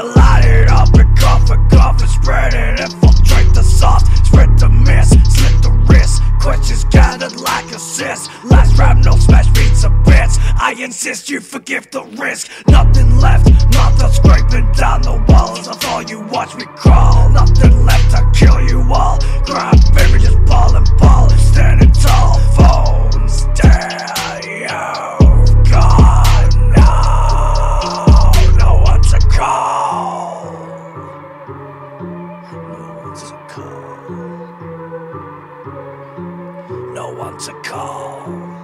and light it up and cough and cough and spread it. Infiltrate the soft, spread the mist, slit the wrist. Questions gathered like assists. Last rap, no smash beats or bits. I insist you forgive the risk. Nothing left, mouth scraping one to call.